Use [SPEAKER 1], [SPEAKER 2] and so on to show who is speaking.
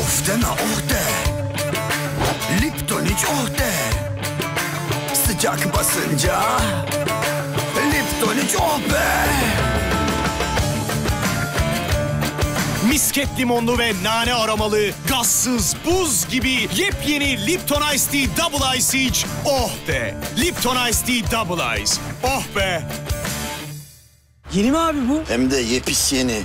[SPEAKER 1] Of deme oh de Lipton iç oh de Sıcak basınca Lipton iç oh be
[SPEAKER 2] Misket limonlu ve nane aromalı, gazsız, buz gibi yepyeni Lipton Ice Tea Double Ice iç. Oh be! Lipton Ice Tea Double Ice. Oh be!
[SPEAKER 3] Yeni mi abi bu?
[SPEAKER 1] Hem de yepis yeni